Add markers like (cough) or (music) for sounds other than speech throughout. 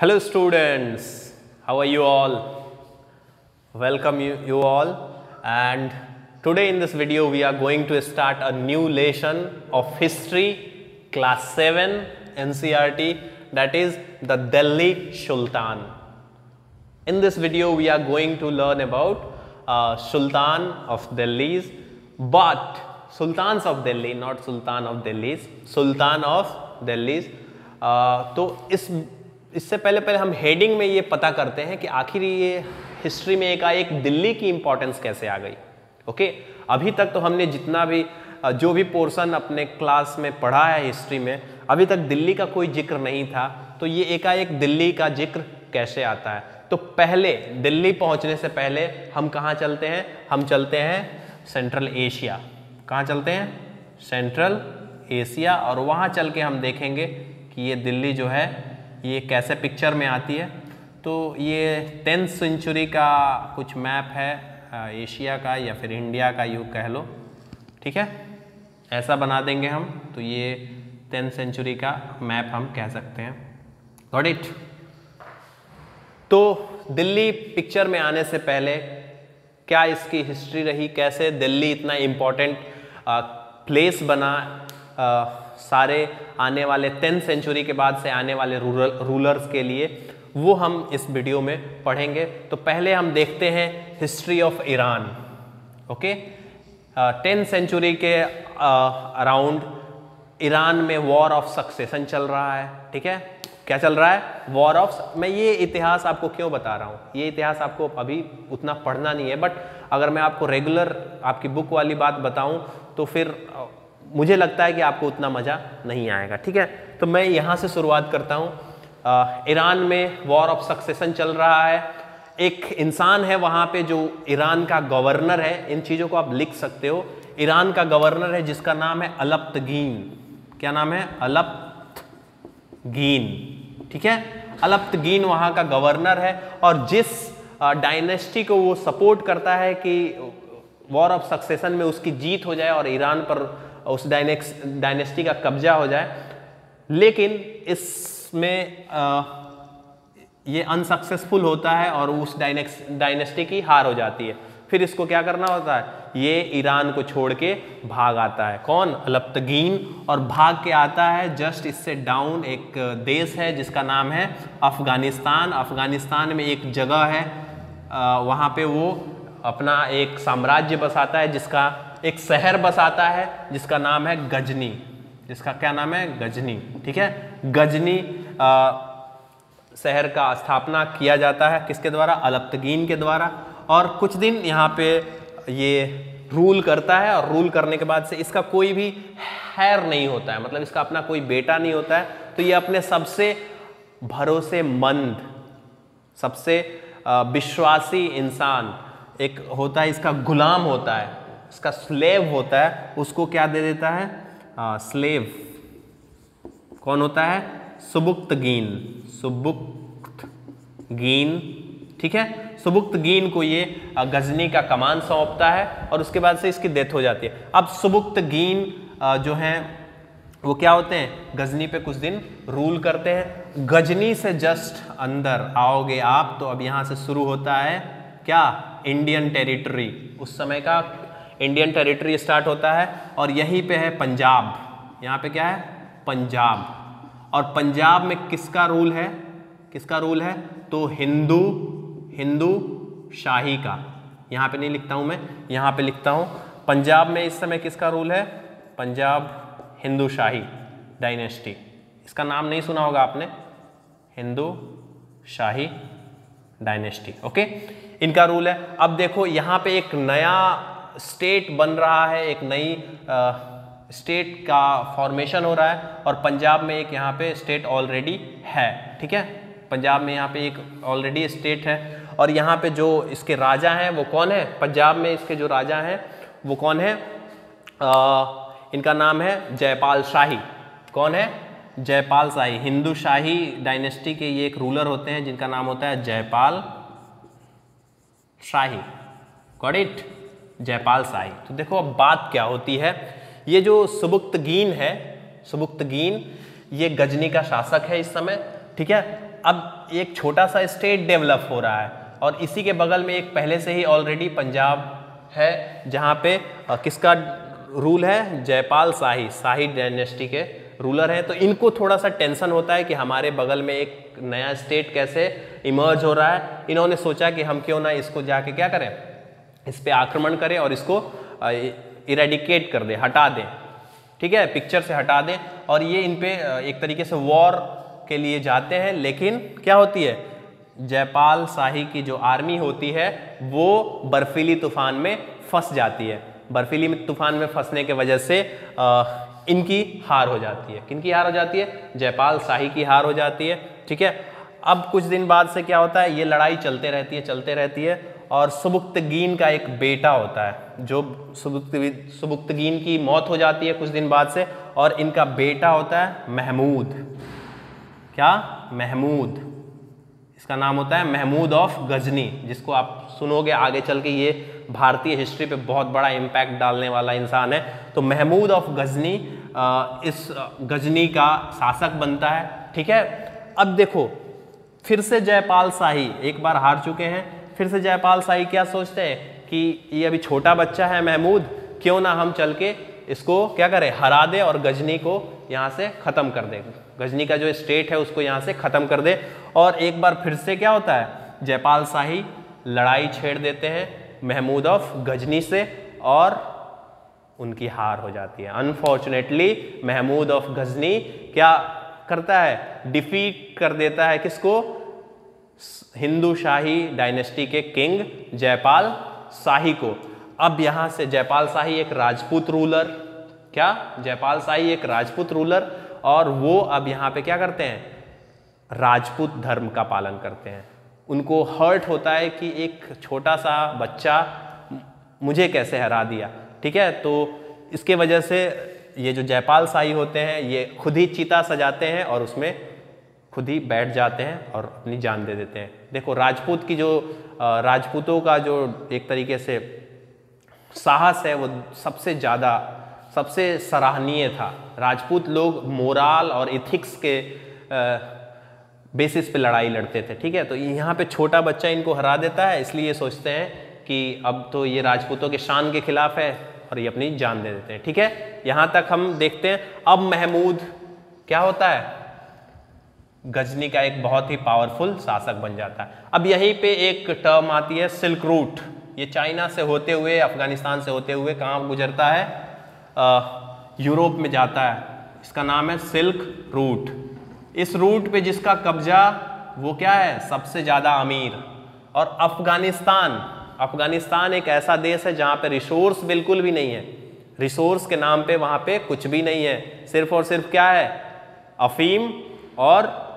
Hello students, how are you all? Welcome you, you all and today in this video we are going to start a new lesson of history class 7 NCRT that is the Delhi Sultan. In this video we are going to learn about uh, Sultan of Delhi's but Sultans of Delhi not Sultan of Delhi's Sultan of Delhi's uh, तो इस इससे पहले पहले हम heading में ये पता करते हैं कि आखिर ये हिस्ट्री में एक एक दिल्ली की इंपॉर्टेंस कैसे आ गई। ओके अभी तक तो हमने जितना भी जो भी पोर्शन अपने क्लास में पढ़ा है हिस्ट्री में, अभी तक दिल्ली का कोई ज़िक्र नहीं था। तो ये एकाएक दिल्ली का ज़िक्र कैसे आता है? तो पहले, दिल्ली पहुँचने से पहले हम कहाँ चलते हैं? हम चलते हैं सेंट्रल एशिया कहाँ चलते हैं? सेंट्रल एशिया और वहाँ चल के हम देखेंगे कि ये दिल्ली जो है ये कैसे पिक्चर में आती है? तो ये टेंथ सेंचुरी का कुछ मैप है एशिया का या फिर इंडिया का यू कह लो ठीक है? ऐसा बना देंगे हम तो ये टेंथ सेंचुरी का मैप हम कह सकते हैं। गॉट इट तो दिल्ली पिक्चर में आने से पहले क्या इसकी हिस्ट्री रही? कैसे दिल्ली इतना इम्पोर्टेंट प्लेस बना? आ, सारे आने वाले टेंथ सेंचुरी के बाद से आने वाले रूरल रूलर्स के लिए, वो हम इस वीडियो में पढ़ेंगे। तो पहले हम देखते हैं history of Iran okay tenth century के अराउंड ईरान में वॉर ऑफ़ सक्सेशन चल रहा है, ठीक है? क्या चल रहा है? वॉर ऑफ़ मैं ये इतिहास आपको क्यों बता रहा हूँ? ये इतिहास आपको अभी उतना पढ़ना नहीं है बट अगर मैं आपको रेगुलर आपकी बुक वाली बात बताऊँ तो फिर मुझे लगता है कि आपको उतना मज़ा नहीं आएगा, ठीक है? तो मैं यहाँ से शुरुआत करता हूँ। ईरान में वॉर ऑफ़ सक्सेशन चल रहा है। एक इंसान है वहाँ पे जो ईरान का गवर्नर है। इन चीज़ों को आप लिख सकते हो। ईरान का गवर्नर है जिसका नाम है अलप्तगीन। क्या नाम है? अलप्तगीन, ठीक है? अलप्तगीन वहाँ का गवर्नर है और जिस डायनेस्टी को वो सपोर्ट करता है कि वॉर ऑफ़ सक्सेशन में उसकी जीत हो जाए और ईरान पर उस डायनेक्स डायनेस्टी का कब्जा हो जाए। लेकिन इसमें ये अनसक्सेसफुल होता है और उस डायनेक्स डायनेस्टी की हार हो जाती है। फिर इसको क्या करना होता है? ये ईरान को छोड़ के भाग आता है। कौन? अलप्तगीन और भाग के आता है? जस्ट इससे डाउन एक देश है जिसका नाम है अफ़गानिस्तान। अफ़गानिस्तान में एक जगह है। वहाँ पे वो अपना एक साम्राज्य बसाता है जिसका एक शहर बसाता है, जिसका नाम है गजनी। जिसका क्या नाम है? गजनी। ठीक है? गजनी शहर का स्थापना किया जाता है किसके द्वारा? अलप्तगीन के द्वारा। और कुछ दिन यहाँ पे ये रूल करता है और रूल करने के बाद से इसका कोई भी हैर नहीं होता है। मतलब इसका अपना कोई बेटा नहीं होता है। तो ये अपने सबसे भरोसेमंद, सबसे विश्वासी इंसान, एक होता है, इसका गुलाम होता है। इसका स्लेव होता है उसको क्या दे देता है? आ, स्लेव कौन होता है? सुबुक्त गीन सुबुक्त गीन ठीक है? सुबुक्त गीन को ये गजनी का कमान सौंपता है और उसके बाद से इसकी डेथ हो जाती है। अब सुबुक्त गीन जो हैं वो क्या होते हैं? गजनी पे कुछ दिन रूल करते हैं। गजनी से जस्ट अंदर आओगे आप तो अब यहाँ से शुरू होता है क्या? इंडियन टेरिटरी उस समय का इंडियन टेरिटरी स्टार्ट होता है और यहीं पे है पंजाब। यहाँ पे क्या है? पंजाब। और पंजाब में किसका रूल है? किसका रूल है? तो हिंदू हिंदू शाही का। यहाँ पे नहीं लिखता हूँ मैं, यहाँ पे लिखता हूँ। पंजाब में इस समय किसका रूल है? पंजाब हिंदू शाही डायनेस्टी इसका नाम नहीं सुना होगा आपने? हिंदू शाही डायनेस्टी ओके इनका रूल है। अब देखो, यहाँ पे एक नया स्टेट बन रहा है एक नई स्टेट का फॉर्मेशन हो रहा है और पंजाब में एक यहाँ पे स्टेट ऑलरेडी है ठीक है? पंजाब में यहाँ पे एक ऑलरेडी स्टेट है और यहाँ पे जो इसके राजा हैं वो कौन है? पंजाब में इसके जो राजा हैं वो कौन है? आ, इनका नाम है जयपाल शाही। कौन है? जयपाल शाही। हिंदू शाही डायनेस्टी के ये एक रूलर होते हैं जिनका नाम होता है जयपाल शाही। गॉट इट जयपाल शाही तो देखो अब बात क्या होती है? ये जो सुबुक्तगीन है सुबुक्तगीन ये गजनी का शासक है इस समय, ठीक है? अब एक छोटा सा स्टेट डेवलप हो रहा है और इसी के बगल में एक पहले से ही ऑलरेडी पंजाब है, जहाँ पे किसका रूल है? जयपाल शाही शाही डायनेस्टी के रूलर हैं। तो इनको थोड़ा सा टेंशन होता है कि हमारे बगल में एक नया स्टेट कैसे इमर्ज हो रहा है। इन्होंने सोचा कि हम क्यों ना इसको जाके क्या करें? इस पर आक्रमण करें और इसको इरेडिकेट कर दें हटा दें। ठीक है? पिक्चर से हटा दें और ये इन पे एक तरीके से वॉर के लिए जाते हैं लेकिन क्या होती है? जयपाल शाही की जो आर्मी होती है वो बर्फीली तूफ़ान में फंस जाती है। बर्फीली तूफ़ान में फंसने के वजह से आ, इनकी हार हो जाती है। किनकी हार हो जाती है? जयपाल शाही की हार हो जाती है। ठीक है? अब कुछ दिन बाद से क्या होता है? ये लड़ाई चलते रहती है चलते रहती है। और सुबुक्तगीन का एक बेटा होता है, जो सुबुक्त सुबुक्तगीन की मौत हो जाती है कुछ दिन बाद से, और इनका बेटा होता है महमूद। क्या? महमूद। इसका नाम होता है महमूद ऑफ़ गजनी, जिसको आप सुनोगे आगे चल के ये भारतीय हिस्ट्री पे बहुत बड़ा इम्पैक्ट डालने वाला इंसान है। तो महमूद ऑफ़ गजनी इस गजनी का शासक बनता है, ठीक है? अब देखो, फिर से जयपाल शाही एक बार हार चुके हैं फिर से जयपाल शाही क्या सोचते हैं कि ये अभी छोटा बच्चा है महमूद, क्यों ना हम चल के इसको क्या करें, हरा दे और गजनी को यहाँ से ख़त्म कर दे। गजनी का जो स्टेट है उसको यहाँ से ख़त्म कर दे। और एक बार फिर से क्या होता है, जयपाल शाही लड़ाई छेड़ देते हैं महमूद ऑफ़ गजनी से और उनकी हार हो जाती है। अनफॉर्चुनेटली महमूद ऑफ़ गजनी क्या करता है डिफीट कर देता है किसको? हिंदू शाही डायनेस्टी के किंग जयपाल शाही को। अब यहाँ से जयपाल शाही एक राजपूत रूलर। क्या? जयपाल शाही एक राजपूत रूलर। और वो अब यहाँ पे क्या करते हैं? राजपूत धर्म का पालन करते हैं। उनको हर्ट होता है कि एक छोटा सा बच्चा मुझे कैसे हरा दिया। ठीक है? तो इसके वजह से ये जो जयपाल शाही होते हैं, ये खुद ही चीता सजाते हैं और उसमें खुद ही बैठ जाते हैं और अपनी जान दे देते हैं। देखो, राजपूत की जो राजपूतों का जो एक तरीके से साहस है, वो सबसे ज़्यादा, सबसे सराहनीय था। राजपूत लोग मोराल और इथिक्स के बेसिस पे लड़ाई लड़ते थे, ठीक है? तो यहाँ पे छोटा बच्चा इनको हरा देता है, इसलिए ये सोचते हैं कि अब तो ये राजपूतों के शान के खिलाफ है और ये अपनी जान दे देते हैं, ठीक है? यहाँ तक हम देखते हैं, अब महमूद क्या होता है? गजनी का एक बहुत ही पावरफुल शासक बन जाता है। अब यहीं पे एक टर्म आती है सिल्क रूट ये चाइना से होते हुए अफ़गानिस्तान से होते हुए कहाँ गुजरता है? आ, यूरोप में जाता है। इसका नाम है सिल्क रूट इस रूट पे जिसका कब्जा वो क्या है? सबसे ज़्यादा अमीर। और अफ़गानिस्तान अफ़गानिस्तान एक ऐसा देश है जहाँ पे रिसोर्स बिल्कुल भी नहीं है। रिसोर्स के नाम पे वहाँ पे कुछ भी नहीं है। सिर्फ़ और सिर्फ़ क्या है? अफीम और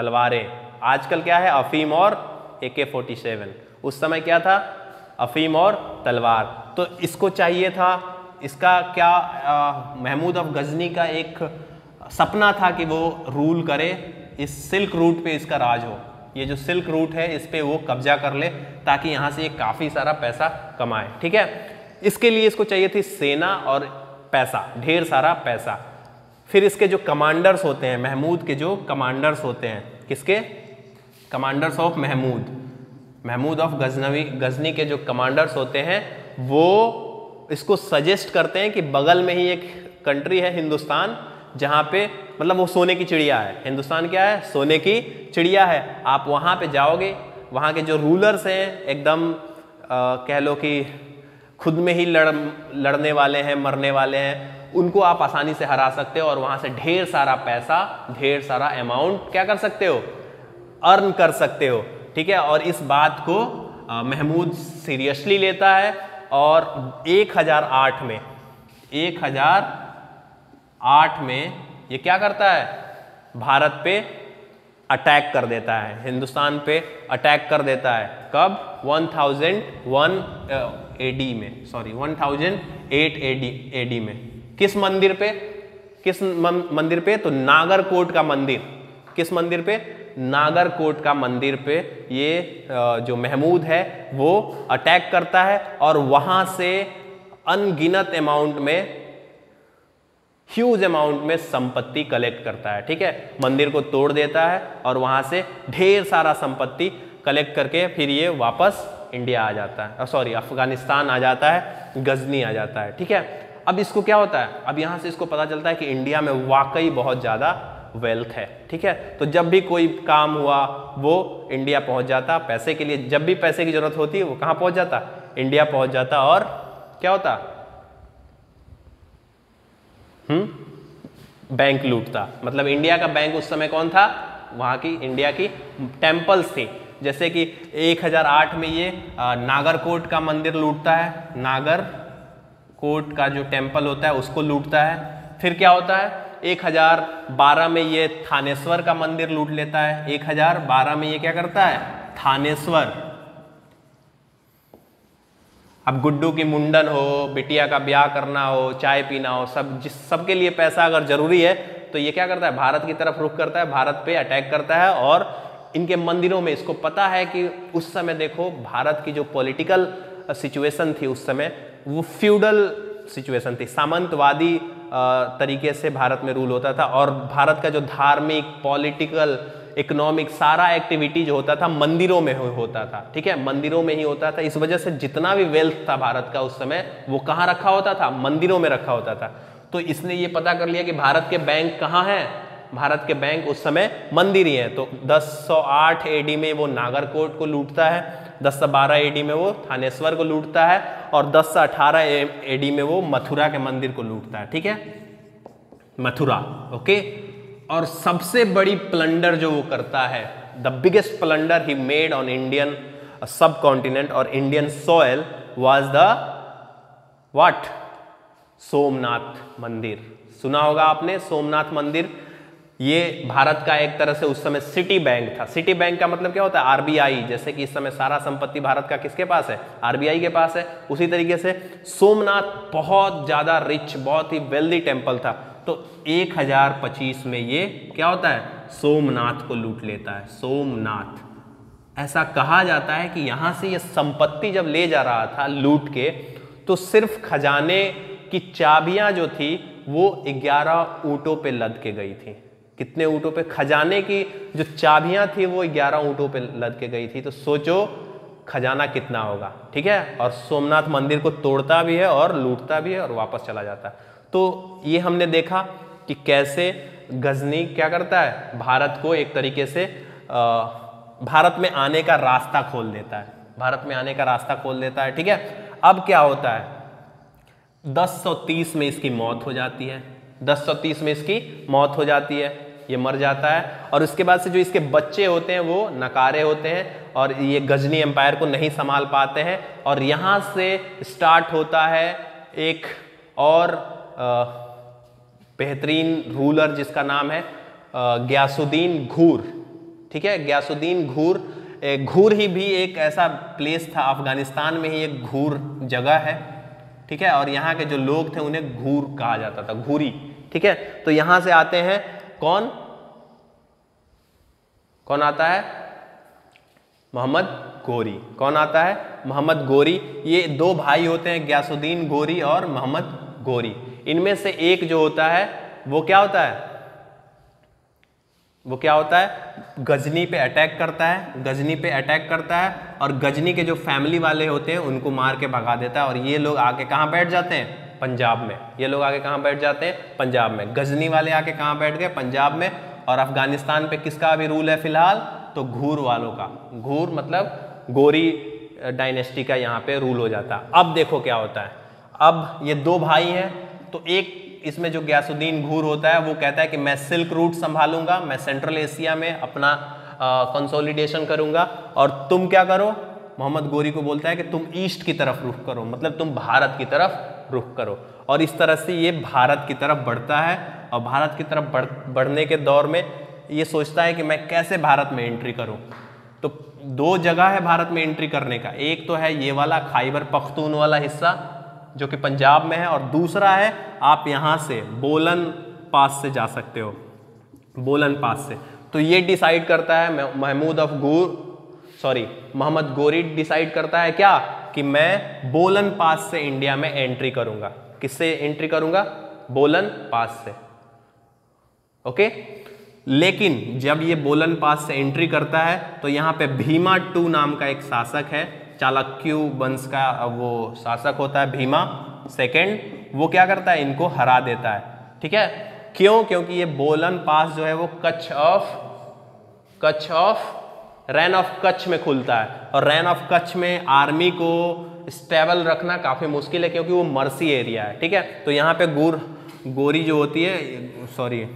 तलवारें। आजकल क्या है? अफीम और ए के फोर्टी सेवन। उस समय क्या था? अफीम और तलवार। तो इसको चाहिए था, इसका क्या महमूद अफ गजनी का एक सपना था कि वो रूल करे, इस सिल्क रूट पे इसका राज हो। ये जो सिल्क रूट है, इस पे वो कब्जा कर ले, ताकि यहाँ से ये काफ़ी सारा पैसा कमाए। ठीक है? इसके लिए इसको चाहिए थी सेना और पैसा, ढेर सारा पैसा। फिर इसके जो कमांडर्स होते हैं, महमूद के जो कमांडर्स होते हैं किसके? Commanders of Mahmud Mahmud of Ghaznavi Ghazni के जो कमांडर्स होते हैं, वो इसको सजेस्ट करते हैं कि बगल में ही एक कंट्री है हिंदुस्तान, जहाँ पे मतलब वो सोने की चिड़िया है। हिंदुस्तान क्या है? सोने की चिड़िया है। आप वहाँ पे जाओगे, वहाँ के जो रूलर्स हैं, एकदम कह लो कि खुद में ही लड़, लड़ने वाले हैं, मरने वाले हैं उनको आप आसानी से हरा सकते हो और वहाँ से ढेर सारा पैसा, ढेर सारा अमाउंट क्या कर सकते हो? अर्न कर सकते हो, ठीक है? और इस बात को महमूद सीरियसली लेता है और 1008 में 1008 में ये क्या करता है? भारत पे अटैक कर देता है, हिंदुस्तान पे अटैक कर देता है। कब? 1001 एडी में सॉरी 1008 एडी एडी में। किस मंदिर पे? किस मंदिर पे? तो नागरकोट का मंदिर। किस मंदिर पे? नागरकोट का मंदिर पे ये जो महमूद है, वो अटैक करता है और वहाँ से अनगिनत अमाउंट में ह्यूज अमाउंट में संपत्ति कलेक्ट करता है, ठीक है? मंदिर को तोड़ देता है और वहाँ से ढेर सारा संपत्ति कलेक्ट करके फिर ये वापस इंडिया आ जाता है। सॉरी अफ़गानिस्तान आ जाता है, गजनी आ जाता है, ठीक है? अब इसको क्या होता है? अब यहाँ से इसको पता चलता है कि इंडिया में वाकई बहुत ज़्यादा वेल्थ है, ठीक है? तो जब भी कोई काम हुआ, वो इंडिया पहुँच जाता, पैसे के लिए जब भी पैसे की ज़रूरत होती, वो कहाँ पहुँच जाता? इंडिया पहुँच जाता और क्या होता? हम्म? बैंक लूटता। मतलब इंडिया का बैंक उस समय कौन था? वहाँ की, इंडिया की टेम्पल्स थी। जैसे कि 1008 में ये नागरकोट का मंदिर लूटता है। नागर कोट का जो टेंपल होता है उसको लूटता है। फिर क्या होता है? 1012 में ये थानेश्वर का मंदिर लूट लेता है। 1012 में ये क्या करता है? थानेश्वर। अब गुड्डू की मुंडन हो, बिटिया का ब्याह करना हो, चाय पीना हो, सब जिस सबके लिए पैसा अगर ज़रूरी है तो ये क्या करता है? भारत की तरफ़ रुख करता है, भारत पे अटैक करता है और इनके मंदिरों में इसको पता है कि उस समय देखो, भारत की जो पॉलिटिकल सिचुएशन थी उस समय वो फ्यूडल सिचुएशन थी। सामंतवादी तरीके से भारत में रूल होता था और भारत का जो धार्मिक पॉलिटिकल इकोनॉमिक सारा एक्टिविटी जो होता था, मंदिरों में होता था। ठीक है? मंदिरों में ही होता था। इस वजह से जितना भी वेल्थ था भारत का उस समय, वो कहाँ रखा होता था? मंदिरों में रखा होता था। तो इसने ये पता कर लिया कि भारत के बैंक कहाँ हैं? भारत के बैंक उस समय मंदिर ही हैं। तो 1008 एडी में वो नागरकोट को लूटता है 10 से 12 एडी में वो थानेश्वर को लूटता है और 10 से 18 एडी में वो मथुरा के मंदिर को लूटता है, ठीक है? मथुरा, ओके? और सबसे बड़ी प्लंडर जो वो करता है the biggest plunder he made on Indian subcontinent और Indian soil was the what Somnath मंदिर। सुना होगा आपने? सोमनाथ मंदिर ये भारत का एक तरह से उस समय सिटी बैंक था। सिटी बैंक का मतलब क्या होता है? आरबीआई, जैसे कि इस समय सारा संपत्ति भारत का किसके पास है? आरबीआई के पास है। उसी तरीके से सोमनाथ बहुत ज़्यादा रिच बहुत ही वेल्दी टेंपल था। तो 1025 में ये क्या होता है? सोमनाथ को लूट लेता है। सोमनाथ। ऐसा कहा जाता है कि यहाँ से ये संपत्ति जब ले जा रहा था लूट के तो सिर्फ़ खजाने की चाबियाँ जो थी, वो 11 ऊंटों पे लद के गई थी। कितने ऊंटों पे खजाने की जो चाबियाँ थी वो 11 ऊंटों पे लद के गई थी। तो सोचो, खजाना कितना होगा, ठीक है? और सोमनाथ मंदिर को तोड़ता भी है और लूटता भी है और वापस चला जाता है। तो ये हमने देखा कि कैसे गजनी क्या करता है? भारत को एक तरीके से भारत में आने का रास्ता खोल देता है। भारत में आने का रास्ता खोल देता है, ठीक है? अब क्या होता है? 1030 में इसकी मौत हो जाती है। 1030 में इसकी मौत हो जाती है। ये मर जाता है। और उसके बाद से जो इसके बच्चे होते हैं, वो नकारे होते हैं और ये गजनी एम्पायर को नहीं संभाल पाते हैं। और यहाँ से स्टार्ट होता है एक और बेहतरीन रूलर जिसका नाम है ग्यासुद्दीन घूर। ठीक है? ग्यासुद्दीन घूर। घूर ही भी एक ऐसा प्लेस था, अफ़गानिस्तान में ही एक घूर जगह है। ठीक है? और यहाँ के जो लोग थे, उन्हें घूर कहा जाता था, घूरी। ठीक है? तो यहाँ से आते हैं कौन? कौन आता है? मोहम्मद गोरी। कौन आता है? मोहम्मद गोरी। ये दो भाई होते हैं, ग्यासुद्दीन गोरी और मोहम्मद गोरी। इनमें से एक जो होता है, वो क्या होता है? वो क्या होता है? गजनी पे अटैक करता है, गजनी पे अटैक करता है और गजनी के जो फैमिली वाले होते हैं, उनको मार के भगा देता है और ये लोग आके कहाँ बैठ जाते हैं? पंजाब में। ये लोग आके कहाँ बैठ जाते हैं? पंजाब में। गजनी वाले आके कहाँ बैठ गए? पंजाब में। और अफ़गानिस्तान पे किसका अभी रूल है फ़िलहाल? तो घूर वालों का। घूर मतलब गोरी डायनेस्टी का यहाँ पे रूल हो जाता। है अब देखो क्या होता है। अब ये दो भाई हैं तो एक इसमें जो ग्यासुद्दीन घूर होता है, वो कहता है कि मैं सिल्क रूट संभालूँगा, मैं सेंट्रल एशिया में अपना कंसोलिडेशन करूँगा और तुम क्या करो? मोहम्मद गोरी को बोलता है कि तुम ईस्ट की तरफ़ रुख करो मतलब तुम भारत की तरफ़ रुख करो। और इस तरह से ये भारत की तरफ़ बढ़ता है। और भारत की तरफ़ बढ़, बढ़ने के दौर में ये सोचता है कि मैं कैसे भारत में एंट्री करूँ। तो दो जगह है भारत में एंट्री करने का। एक तो है ये वाला खाइबर पख्तून वाला हिस्सा, जो कि पंजाब में है, और दूसरा है आप यहाँ से बोलन पास से जा सकते हो। बोलन पास से। तो ये डिसाइड करता है Mahmud of Ghor sorry Mohammad Ghori decide करता है क्या? कि मैं बोलन पास से इंडिया में एंट्री करूँगा। किससे एंट्री करूँगा? बोलन पास से। ओके? लेकिन जब ये बोलन पास से एंट्री करता है तो यहाँ पे भीमा टू नाम का एक शासक है, चालक्यू वंश का वो शासक होता है भीमा सेकेंड वो क्या करता है? इनको हरा देता है। ठीक है? क्यों? क्योंकि ये बोलन पास जो है वो Kutch of Kutch of Rann of Kutch में खुलता है। और रैन ऑफ़ कच्छ में आर्मी को स्टेबल रखना काफ़ी मुश्किल है, क्योंकि वो मर्सी एरिया है। ठीक है? तो यहाँ पे गुर, गोरी जो होती है सॉरी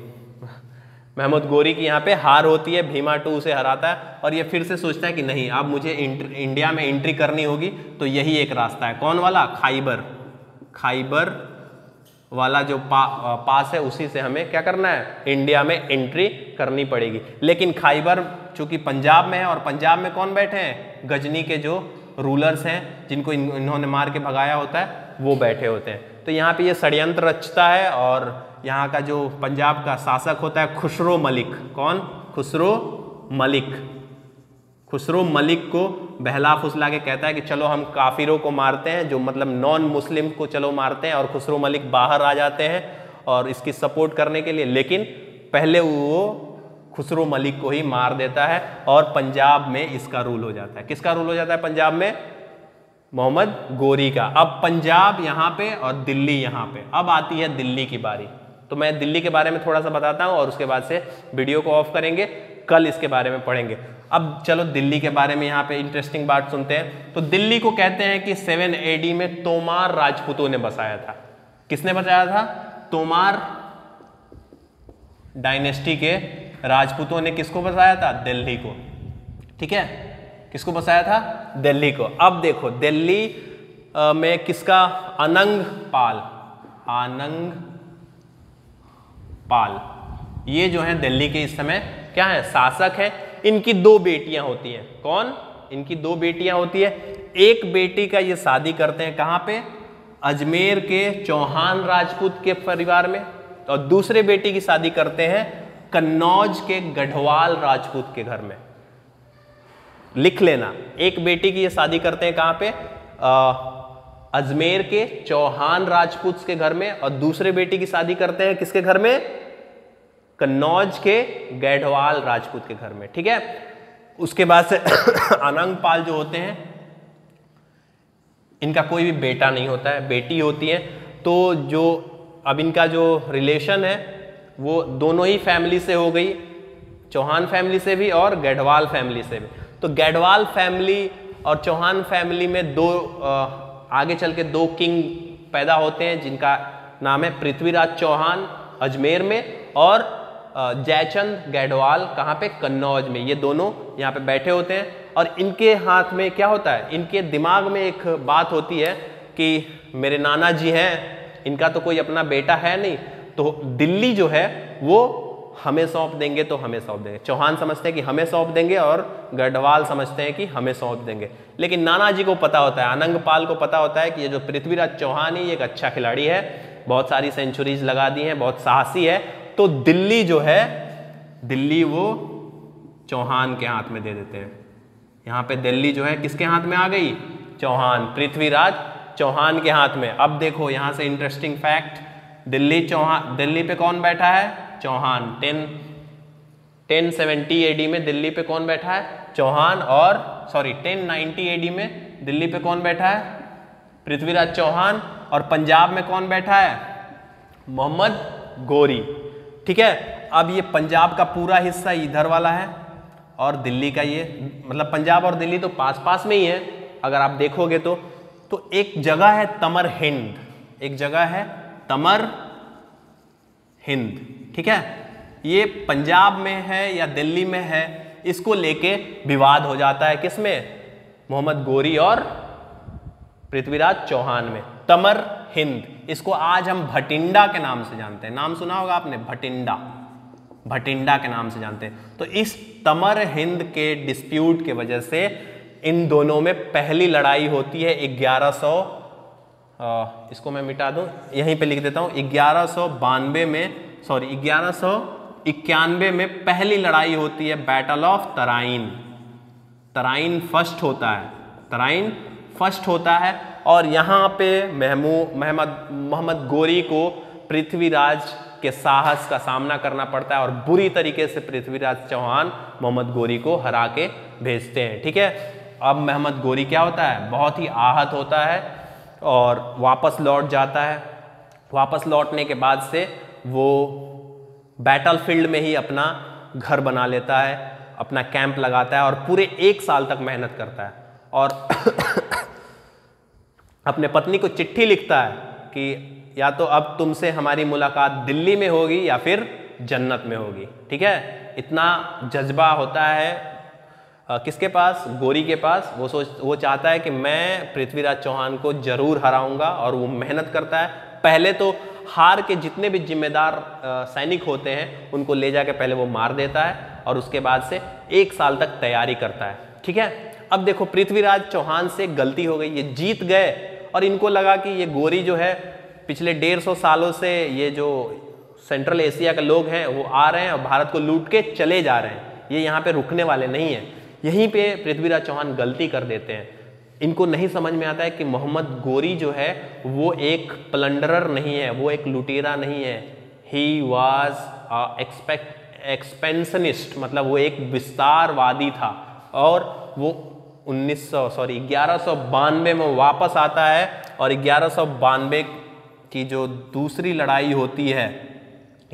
महमूद गोरी की यहाँ पे हार होती है भीमा टू उसे हराता है और ये फिर से सोचता है कि नहीं अब मुझे इंडिया में एंट्री करनी होगी तो यही एक रास्ता है। कौन वाला? खाइबर। खाइबर वाला जो पा, पास है उसी से हमें क्या करना है? इंडिया में एंट्री करनी पड़ेगी। लेकिन खाइबर चूँकि पंजाब में है और पंजाब में कौन बैठे हैं? गजनी के जो रूलर्स हैं जिनको इन, इन्होंने मार के भगाया होता है वो बैठे होते हैं। तो यहाँ पे ये षड्यंत्र रचता है और यहाँ का जो पंजाब का शासक होता है खुसरो मलिक। कौन? खुसरो मलिक। खुसरो मलिक को बहला फुसला के कहता है कि चलो हम काफिरों को मारते हैं, जो मतलब नॉन मुस्लिम को चलो मारते हैं और खुसरो मलिक बाहर आ जाते हैं और इसकी सपोर्ट करने के लिए। लेकिन पहले वो खुसरो मलिक को ही मार देता है और पंजाब में इसका रूल हो जाता है। किसका रूल हो जाता है पंजाब में? मोहम्मद गोरी का। अब पंजाब यहाँ पे और दिल्ली यहाँ पे। अब आती है दिल्ली की बारी। तो मैं दिल्ली के बारे में थोड़ा सा बताता हूँ और उसके बाद से वीडियो को ऑफ़ करेंगे, कल इसके बारे में पढ़ेंगे। अब चलो दिल्ली के बारे में यहाँ पे इंटरेस्टिंग बात सुनते हैं। तो दिल्ली को कहते हैं कि सेवन एडी में तोमार राजपूतों ने बसाया था। किसने बसाया था? तोमार डायनेस्टी के राजपूतों ने किसको बसाया था? दिल्ली को। ठीक है? किसको बसाया था? दिल्ली को। अब देखो, दिल्ली में किसका? अनंग पाल आनंग पाल। ये जो है दिल्ली के इस समय क्या है? शासक है। इनकी दो बेटियाँ होती हैं। कौन? इनकी दो बेटियाँ होती है। एक बेटी का ये शादी करते हैं कहाँ पे? अजमेर के चौहान राजपूत के परिवार में। और दूसरे बेटी की शादी करते हैं कन्नौज के गढ़वाल राजपूत के घर में। लिख लेना। एक बेटी की ये शादी करते हैं कहाँ पे? आ, अजमेर के चौहान राजपूत के घर में और दूसरे बेटी की शादी करते हैं किसके घर में? कन्नौज के गैढवाल राजपूत के घर में, ठीक है? उसके बाद से (coughs) अनंग पाल जो होते हैं, इनका कोई भी बेटा नहीं होता है, बेटी होती है। तो जो, अब इनका जो रिलेशन है, वो दोनों ही फैमिली से हो गई, चौहान फैमिली से भी और गढ़वाल फैमिली से भी। तो गढ़वाल फैमिली और चौहान फैमिली में दो आगे चल के दो किंग पैदा होते हैं, जिनका नाम है पृथ्वीराज चौहान अजमेर में और जयचंद गैडवाल कहाँ पे? कन्नौज में। ये दोनों यहाँ पे बैठे होते हैं। और इनके हाथ में क्या होता है? इनके दिमाग में एक बात होती है कि मेरे नाना जी हैं, इनका तो कोई अपना बेटा है नहीं। तो दिल्ली जो है, वो हमें सौंप देंगे तो हमें सौंप देंगे। चौहान समझते हैं कि हमें सौंप देंगे और गढ़वाल समझते हैं कि हमें सौंप देंगे। लेकिन नाना जी को पता होता है अनंग पाल को पता होता है कि ये जो पृथ्वीराज चौहान ही एक अच्छा खिलाड़ी है। बहुत सारी सेंचुरीज लगा दी हैं, बहुत साहसी है। तो दिल्ली जो है, दिल्ली वो चौहान के हाथ में दे देते हैं। यहाँ पे दिल्ली जो है, किसके हाथ में आ गई? चौहान, पृथ्वीराज चौहान के हाथ में। अब देखो, यहाँ से इंटरेस्टिंग फैक्ट दिल्ली चौहान, दिल्ली पे कौन बैठा है? Chauhan. Ten ten seventy AD में दिल्ली पे कौन बैठा है? चौहान और सॉरी टेन नाइनटी एडी में दिल्ली पे कौन बैठा है? पृथ्वीराज चौहान और पंजाब में कौन बैठा है? मोहम्मद गोरी। ठीक है, अब ये पंजाब का पूरा हिस्सा इधर वाला है और दिल्ली का ये मतलब पंजाब और दिल्ली तो पास पास में ही है, अगर आप देखोगे तो। तो एक जगह है तमर हिंद, एक जगह है तमर हिंद। ठीक है? ये पंजाब में है या दिल्ली में है इसको लेके विवाद हो जाता है किसमें मोहम्मद गोरी और पृथ्वीराज चौहान में। तमर हिंद इसको आज हम भटिंडा के नाम से जानते हैं। नाम सुना होगा आपने? भटिंडा। भटिंडा के नाम से जानते हैं। तो इस तमर हिंद के डिस्प्यूट के वजह से इन दोनों में पहली लड़ाई होती है 1100 आ, इसको मैं मिटा दूँ यहीं पे लिख देता हूँ ग्यारह में सॉरी, ग्यारह सौ इक्यानवे में पहली लड़ाई होती है battle of Tarain Tarain first होता है। तराइन फ़र्स्ट होता है और यहाँ पे महमू, महमद, मोहम्मद गोरी को पृथ्वीराज के साहस का सामना करना पड़ता है और बुरी तरीके से पृथ्वीराज चौहान मोहम्मद गोरी को हरा के भेजते हैं। ठीक है? अब मोहम्मद गोरी क्या होता है? बहुत ही आहत होता है और वापस लौट जाता है। वापस लौटने के बाद से वो बैटल फ़ील्ड में ही अपना घर बना लेता है अपना कैंप लगाता है और पूरे एक साल तक मेहनत करता है। और (coughs) अपने पत्नी को चिट्ठी लिखता है कि या तो अब तुमसे हमारी मुलाकात दिल्ली में होगी या फिर जन्नत में होगी। ठीक है? इतना जज्बा होता है। आ, किसके पास? गोरी के पास। वो सोच वो चाहता है कि मैं पृथ्वीराज चौहान को ज़रूर हराऊँगा और वो मेहनत करता है। पहले तो हार के जितने भी जिम्मेदार सैनिक होते हैं, उनको ले जाके पहले वो मार देता है और उसके बाद से एक साल तक तैयारी करता है। ठीक है? अब देखो, पृथ्वीराज चौहान से गलती हो गई, ये जीत गए और इनको लगा कि ये गोरी जो है, पिछले डेढ़ सौ सालों से ये जो सेंट्रल एशिया के लोग हैं, वो आ रहे हैं और भारत को लूट के चले जा रहे हैं। ये यहाँ पे रुकने वाले नहीं हैं। यहीं पे पृथ्वीराज चौहान गलती कर देते हैं। इनको नहीं समझ में आता है कि मोहम्मद गोरी जो है, वो एक प्लंडरर नहीं है, वो एक लुटेरा नहीं है। ही वॉज़ एक्सपेक्ट एक्सपेंसनिस्ट मतलब वो एक विस्तारवादी था। और वो 1900 सॉरी ग्यारह में वापस आता है और ग्यारह की जो दूसरी लड़ाई होती है,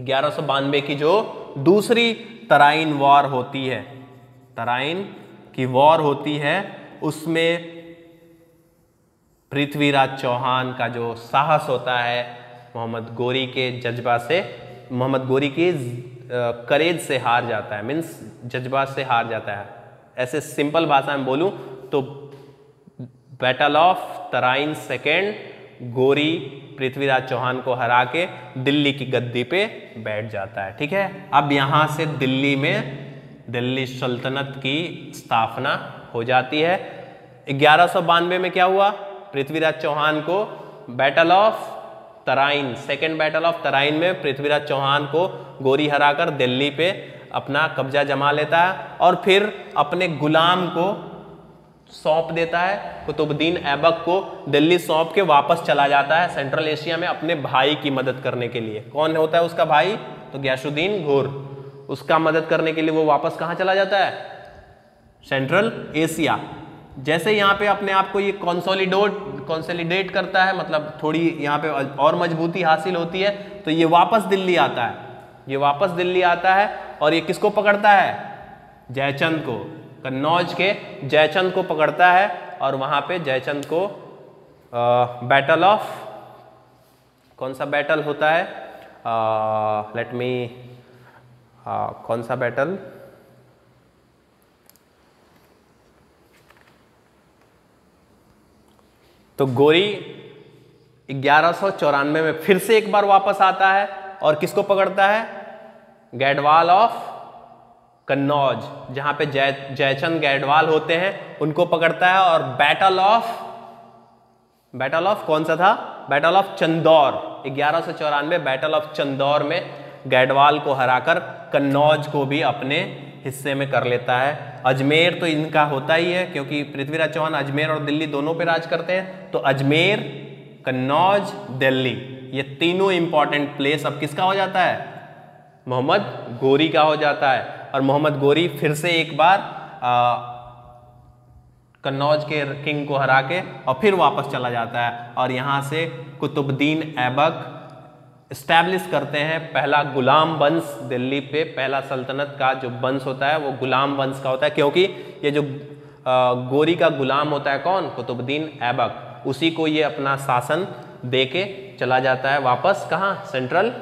ग्यारह की जो दूसरी तराइन वॉर होती है, तराइन की वॉर होती है, उसमें पृथ्वीराज चौहान का जो साहस होता है मोहम्मद गोरी के जज्बा से, मोहम्मद गोरी के करेज से हार जाता है मीन्स जज्बा से हार जाता है। ऐसे सिंपल भाषा में बोलूँ तो बैटल ऑफ़ तराइन सेकेंड गोरी पृथ्वीराज चौहान को हरा के दिल्ली की गद्दी पे बैठ जाता है, ठीक है? अब यहाँ से दिल्ली में, दिल्ली सल्तनत की स्थापना हो जाती है। ग्यारह में क्या हुआ? पृथ्वीराज चौहान को battle of Tarain second battle of Tarain में पृथ्वीराज चौहान को गोरी हराकर दिल्ली पे अपना कब्जा जमा लेता है और फिर अपने गुलाम को सौंप देता है। कुतुबुद्दीन ऐबक को दिल्ली सौंप के वापस चला जाता है सेंट्रल एशिया में अपने भाई की मदद करने के लिए। कौन होता है उसका भाई? तो ग्यासुद्दीन घोर। उसका मदद करने के लिए वो वापस कहाँ चला जाता है? सेंट्रल एशिया जैसे यहाँ पे अपने आप को ये कॉन्सोलिडोट कॉन्सोलिडेट करता है मतलब थोड़ी यहाँ पे और मजबूती हासिल होती है तो ये वापस दिल्ली आता है। ये वापस दिल्ली आता है और ये किसको पकड़ता है? जयचंद को। कन्नौज के जयचंद को पकड़ता है और वहाँ पे जयचंद को आ, बैटल ऑफ़ कौन सा बैटल होता है? लेट मी कौन सा बैटल तो गोरी ग्यारह में फिर से एक बार वापस आता है और किसको पकड़ता है? गैडवाल ऑफ़ कन्नौज, जहाँ पे जय, जयचंद गैडवाल होते हैं, उनको पकड़ता है और बैटल ऑफ़ बैटल ऑफ़ कौन सा था? बैटल ऑफ़ चंदौर, ग्यारह बैटल ऑफ़ चंदौर में गैडवाल को हराकर कन्नौज को भी अपने हिस्से में कर लेता है। अजमेर तो इनका होता ही है क्योंकि पृथ्वीराज चौहान अजमेर और दिल्ली दोनों पे राज करते हैं। तो अजमेर कन्नौज दिल्ली ये तीनों इंपॉर्टेंट प्लेस अब किसका हो जाता है? मोहम्मद गोरी का हो जाता है। और मोहम्मद गोरी फिर से एक बार आ, कन्नौज के किंग को हरा के और फिर वापस चला जाता है। और यहाँ से कुतुबुद्दीन ऐबक इस्टेब्लिश करते हैं पहला गुलाम वंश दिल्ली पे, पहला सल्तनत का जो वंश होता है, वो गुलाम वंश का होता है, क्योंकि ये जो गोरी का गुलाम होता है कौन? कुतुबुद्दीन ऐबक। उसी को ये अपना शासन दे के चला जाता है वापस कहाँ? सेंट्रल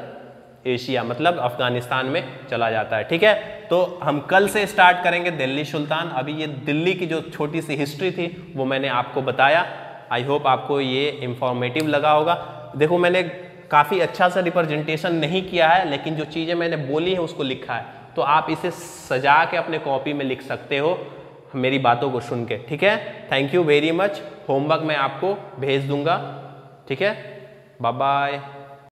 एशिया मतलब अफ़गानिस्तान में चला जाता है, ठीक है? तो हम कल से स्टार्ट करेंगे दिल्ली सुल्तान। अभी ये दिल्ली की जो छोटी सी हिस्ट्री थी, वो मैंने आपको बताया। आई होप आपको ये इंफॉर्मेटिव लगा होगा। देखो, मैंने काफ़ी अच्छा सा रिप्रेजेंटेशन नहीं किया है, लेकिन जो चीज़ें मैंने बोली हैं, उसको लिखा है। तो आप इसे सजा के अपने कॉपी में लिख सकते हो, मेरी बातों को सुन के, ठीक है? Thank you very much homework मैं आपको भेज दूँगा, ठीक है? Bye bye